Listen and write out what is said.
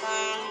Thank.